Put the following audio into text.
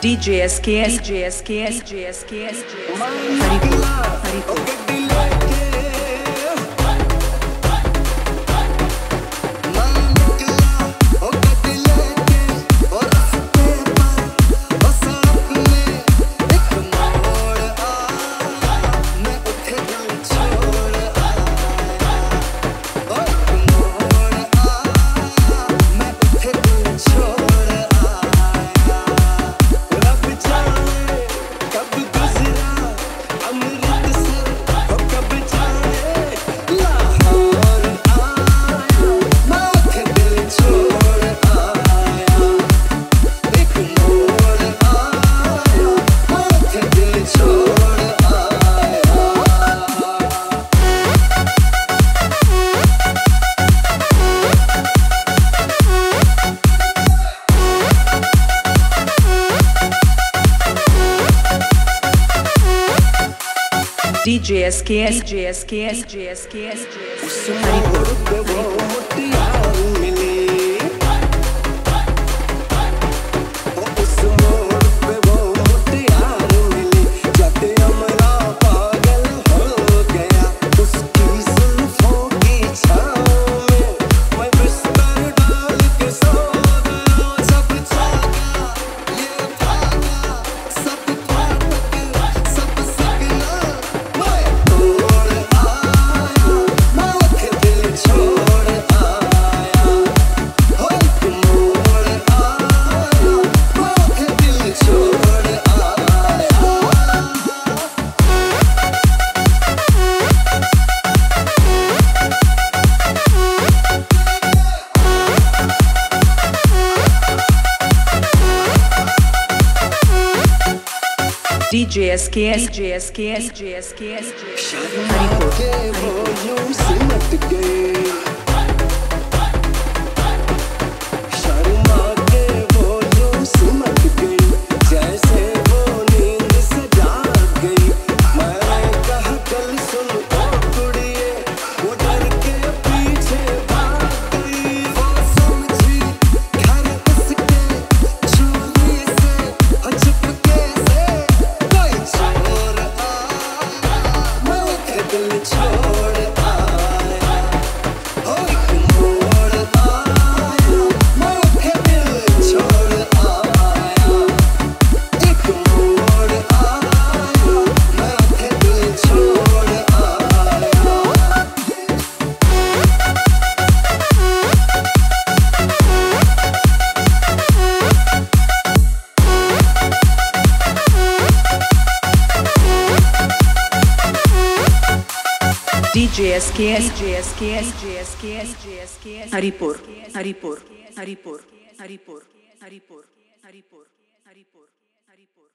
DJ SKS, DJ SKS, DJ SKS, Haripur, Haripur. DJ SKS, DJ SKS, DJ SKS, Haripur, Haripur. DJ SKS, DJSQS, DJSQS, DJSQS, DJSQS, Aripor, Aripor, Aripor, Aripor, Aripor, Aripor, Aripor, Aripor.